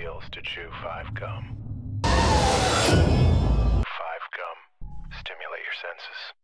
feels to chew five gum. Five gum. Stimulate your senses.